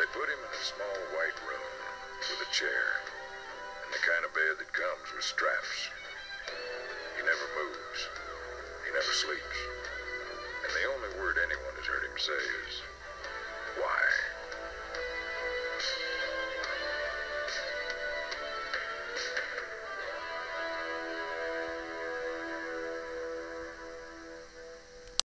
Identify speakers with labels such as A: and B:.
A: They put him in a small white room with a chair and the kind of bed that comes with straps. He never moves. He never sleeps. And the only word anyone has heard him say is,